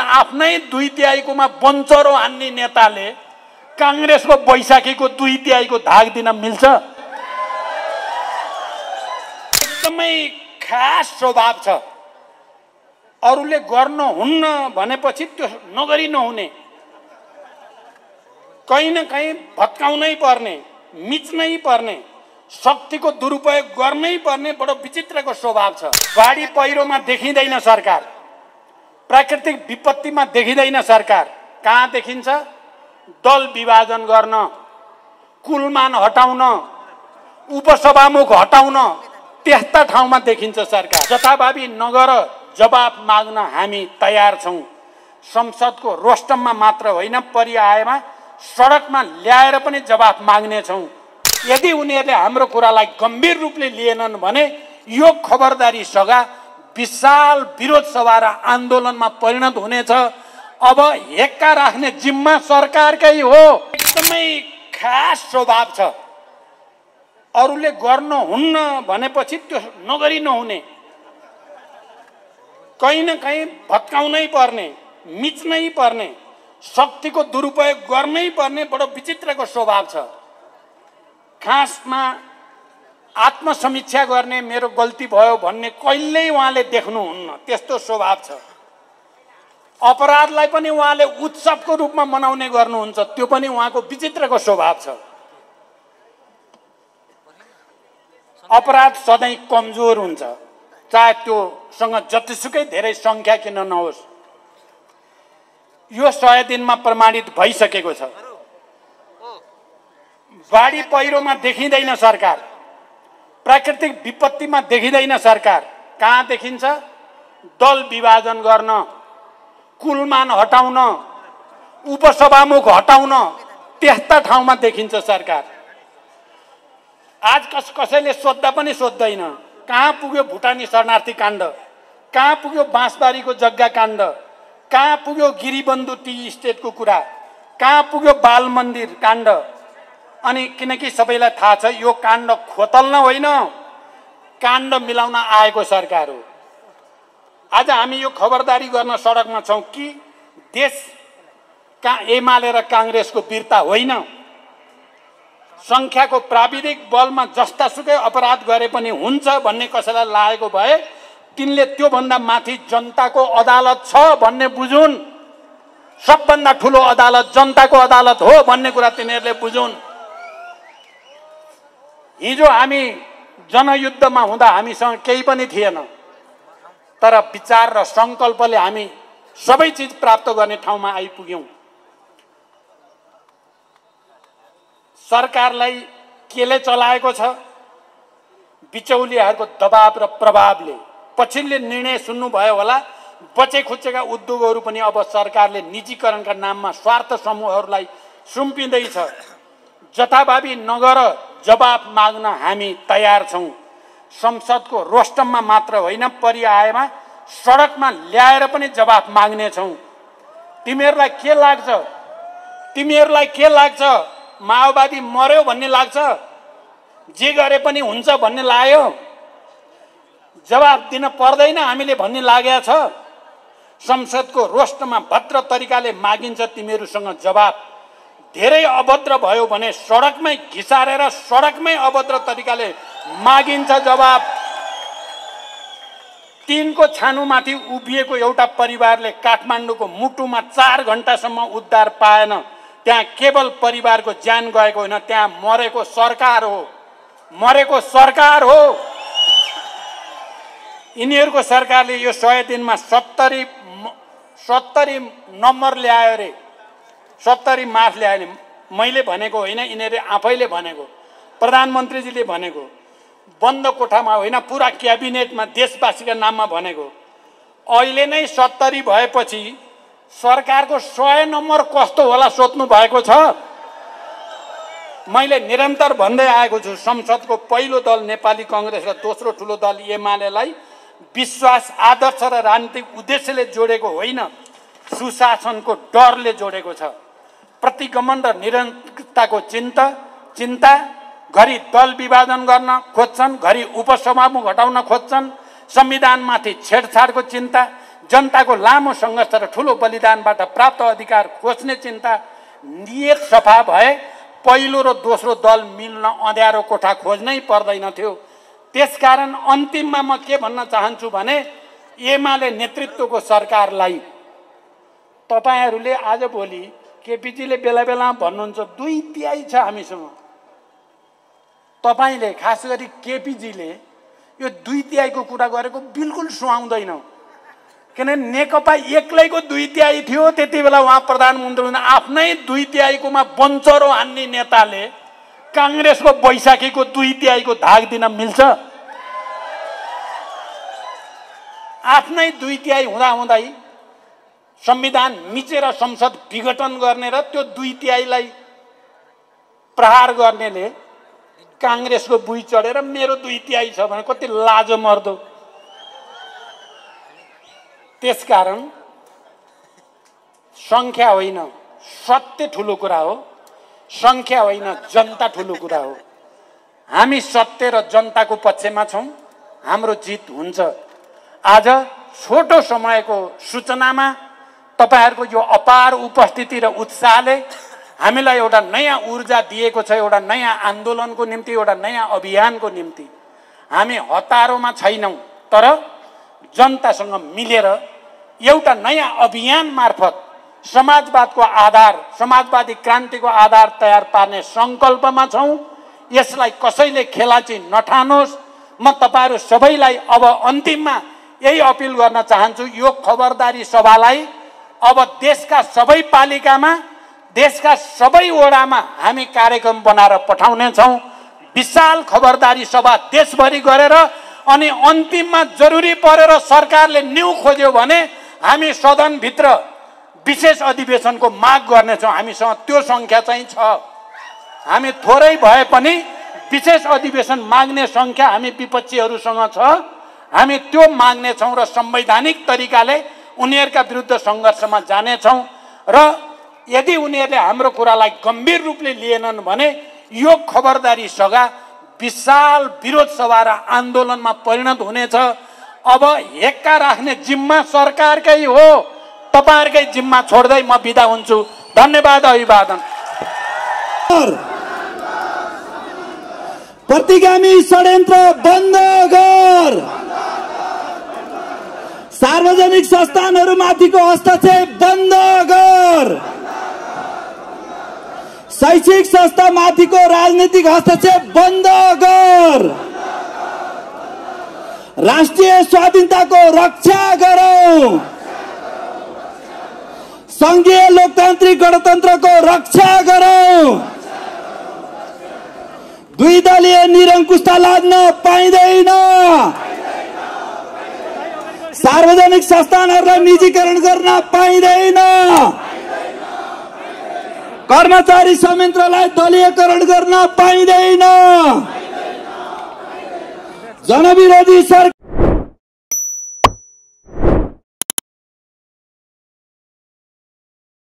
आफ्नै दुई तिहाईकोमा बन्चरो हान्ने नेताले काङ्ग्रेसको बैशाखीको दुई तिहाईको धाग दिन मिल्छ। एकदमै खास स्वभाव छ। अरूले गर्नुहुन्न भनेपछि त्यो नगरी नहुने। कहीँ न कहीँ भत्काउनै पर्ने मिच्नै पर्ने शक्तिको दुरुपयोग गर्नै पर्ने बडो विचित्रको स्वभाव छ। बाढी पहिरोमा देखिँदैन सरकार। प्राकृतिक विपत्तिमा देखिँदैन सरकार। कहाँ देखिन्छ? दल विभाजन गर्न कुलमान हटाउन उपसभामुख हटाउन त्यस्ता ठाउँमा देखिन्छ सरकार। जथाभावी नगर जवाब माग्न हामी तयार छौँ। संसदको रोस्टममा मात्र होइन परिआएमा सडकमा ल्याएर पनि जवाफ माग्नेछौँ यदि उनीहरूले हाम्रो कुरालाई गम्भीर रूपले लिएनन् भने यो खबरदारी सघा विशाल विरोध सभा र आन्दोलनमा परिणत हुनेछ। अब हेक्का राख्ने जिम्मा सरकारकै हो। एकदमै खास स्वभाव छ। अरूले गर्नुहुन्न भनेपछि त्यो नगरी नहुने। कहीँ न कहीँ भत्काउनै पर्ने मिच्नै पर्ने शक्तिको दुरुपयोग गर्नै पर्ने बडो विचित्रको स्वभाव छ। खासमा आत्मसमीक्षा गर्ने मेरो गल्ती भयो भन्ने कहिल्यै उहाँले देख्नुहुन्न। त्यस्तो स्वभाव छ। अपराधलाई पनि उहाँले उत्सवको रूपमा मनाउने गर्नुहुन्छ त्यो पनि उहाँको विचित्रको स्वभाव छ। अपराध सधैँ कमजोर हुन्छ। चाहे त्योसँग जतिसुकै धेरै सङ्ख्या किन नहोस्। यो सय दिनमा प्रमाणित भइसकेको छ। बाढी पहिरोमा देखिँदैन सरकार। प्राकृतिक विपत्तिमा देखिँदैन सरकार। कहाँ देखिन्छ? दल विभाजन गर्न कुलमान हटाउन उपसभामुख हटाउन त्यस्ता ठाउँमा देखिन्छ सरकार। आज कस कसैले सोद्धा पनि सोध्दैन कहाँ पुग्यो भुटानी शरणार्थी काण्ड? कहाँ पुग्यो बाँसबारीको जग्गा काण्ड? कहाँ पुग्यो गिरिबन्धु टी स्टेटको कुरा? कहाँ पुग्यो बाल मन्दिर काण्ड? अनि किनकि सबैलाई थाहा छ यो काण्ड खोतल्न होइन। काण्ड मिलाउन आएको सरकार हो। आज हामी यो खबरदारी गर्न सडकमा छौँ कि देश का एमाले र काङ्ग्रेसको वीरता होइन। सङ्ख्याको प्राविधिक बलमा जस्तासुकै अपराध गरे पनि हुन्छ भन्ने कसैलाई लागेको भए तिनले त्योभन्दा माथि जनताको अदालत छ भन्ने बुझुन्। सबभन्दा ठुलो अदालत जनताको अदालत हो भन्ने कुरा तिनीहरूले बुझुन्। हिजो हामी जनयुद्धमा हुँदा हामीसँग केही पनि थिएन। तर विचार र सङ्कल्पले हामी सबै चिज प्राप्त गर्ने ठाउँमा आइपुग्यौँ। सरकारलाई केले चलाएको छ? बिचौलियाहरूको दबाब र प्रभावले। पछिल्लो निर्णय सुन्नुभयो होला। बचे खुचेका उद्योगहरू पनि अब सरकारले निजीकरणका नाममा स्वार्थ समूहहरूलाई सुम्पिँदैछ। जथाभावी नगर जवाब माग्न हामी तयार छौँ। संसदको रोस्टममा मात्र होइन परिआएमा सडकमा ल्याएर पनि जवाफ माग्नेछौँ तिमीहरूलाई के लाग्छ? तिमीहरूलाई के लाग्छ? माओवादी मर्यो भन्ने लाग्छ? जे गरे पनि हुन्छ भन्ने लाग्यो? जवाब दिन पर्दैन हामीले भन्ने लागेको छ। संसदको रोस्टमा भद्र तरिकाले मागिन्छ तिमीहरूसँग जवाब। धेरै अभद्र भयो भने सडकमै घिसारेर सडकमै अभद्र तरिकाले मागिन्छ जवाब। तिनको छानुमाथि उभिएको एउटा परिवारले काठमाडौँको मुटुमा चार घन्टासम्म उद्धार पाएन। त्यहाँ केवल परिवारको ज्यान गएको होइन त्यहाँ मरेको सरकार हो। मरेको सरकार हो। यिनीहरूको सरकारले यो सय दिनमा सत्तरी सत्तरी नम्बर ल्यायो अरे। सत्तरी मार्च ल्यायो मैले भनेको होइन यिनीहरूले आफैले भनेको प्रधानमन्त्रीजीले भनेको बन्द कोठामा होइन पुरा क्याबिनेटमा देशवासीका नाममा भनेको। अहिले नै सत्तरी भएपछि सरकारको सय नम्बर कस्तो होला सोध्नु भएको छ? मैले निरन्तर भन्दै आएको छु संसदको पहिलो दल नेपाली कङ्ग्रेस र दोस्रो ठुलो दल एमालेलाई विश्वास आदर्श र राजनीतिक उद्देश्यले जोडेको होइन। सुशासनको डरले जोडेको छ। प्रतिगमन र निरन्तरताको चिन्ता चिन्ता घरि दल विभाजन गर्न खोज्छन् घरि उपसभामुख हटाउन खोज्छन् संविधानमाथि छेडछाडको चिन्ता जनताको लामो सङ्घर्ष र ठुलो बलिदानबाट प्राप्त अधिकार खोज्ने चिन्ता नियत सफा भए पहिलो र दोस्रो दल मिल्न अँध्यारो कोठा खोज्नै पर्दैन थियो। त्यसकारण अन्तिममा म के भन्न चाहन्छु भने एमाले नेतृत्वको सरकारलाई तपाईँहरूले आजभोलि केपिजीले बेला बेलामा भन्नुहुन्छ दुई तिहाई छ हामीसँग। तपाईँले खास गरी केपिजीले यो दुई तिहाईको कुरा गरेको बिल्कुल सुहाउँदैन। किनभने नेकपा एक्लैको दुई तिहाई थियो त्यति बेला उहाँ प्रधानमन्त्री हुँदा आफ्नै दुई तिहाईकोमा बन्चरो हान्ने नेताले काङ्ग्रेसको बैशाखीको दुई तिहाईको धाग दिन मिल्छ। आफ्नै दुई तिहाई हुँदाहुँदै संविधान मिचेर संसद विघटन गर्ने र त्यो दुई तिहाईलाई प्रहार गर्नेले काङ्ग्रेसको बुई चढेर मेरो दुई तिहाई छ भने कति लाजो मर्दो। त्यसकारण सङ्ख्या होइन सत्य ठुलो कुरा हो सङ्ख्या होइन जनता ठुलो कुरा हो। हामी सत्य र जनताको पक्षमा छौँ हाम्रो जित हुन्छ। आज छोटो समयको सूचनामा तपाईँहरूको यो अपार उपस्थिति र उत्साहले हामीलाई एउटा नयाँ ऊर्जा दिएको छ एउटा नयाँ आन्दोलनको निम्ति एउटा नयाँ अभियानको निम्ति। हामी हतारोमा छैनौँ तर जनतासँग मिलेर एउटा नयाँ अभियान मार्फत समाजवादको आधार समाजवादी क्रान्तिको आधार तयार पार्ने सङ्कल्पमा छौँ। यसलाई कसैले खेलाची नठानोस्। म तपाईँहरू सबैलाई अब अन्तिममा यही अपिल गर्न चाहन्छु यो खबरदारी सभालाई अब देशका सबै पालिकामा देशका सबै वडामा हामी कार्यक्रम बनाएर पठाउनेछौँ। विशाल खबरदारी सभा देशभरि गरेर अनि अन्तिममा जरुरी परेर सरकारले न्यु खोज्यो भने हामी सदनभित्र विशेष अधिवेशनको माग गर्नेछौँ। हामीसँग त्यो सङ्ख्या चाहिँ छ। हामी थोरै भए पनि विशेष अधिवेशन माग्ने सङ्ख्या हामी विपक्षीहरूसँग छ। हामी त्यो माग्नेछौँ र संवैधानिक तरिकाले उनीहरूका विरुद्ध सङ्घर्षमा जानेछौँ र यदि उनीहरूले हाम्रो कुरालाई गम्भीर रूपले लिएनन् भने यो खबरदारी सभा विशाल विरोध सभा र आन्दोलनमा परिणत हुनेछ। अब हेक्का राख्ने जिम्मा सरकारकै हो। तपाईँहरूकै जिम्मा छोड्दै म बिदा हुन्छु। धन्यवाद अभिवादन। प्रतिगामी षड्यन्त्र बन्द गर। सार्वजनिक संस्थानहरूमाथिको हस्तक्षेप बन्द गर। शैक्षिक संस्थामाथिको राजनीतिक हस्तक्षेप बन्द गर। राष्ट्रिय स्वाधीनताको रक्षा गरौँ। सङ्घीय लोकतान्त्रिक गणतन्त्रको रक्षा गरौँ। दुई दलीय निरङ्कुशता लाद्न पाइँदैन। सार्वजनिक संस्थानहरूलाई निजीकरण गर्न पाइँदैन। कर्मचारी संयन्त्रलाई दलीयकरण गर्न पाइँदैन। जनविरोधी सरकार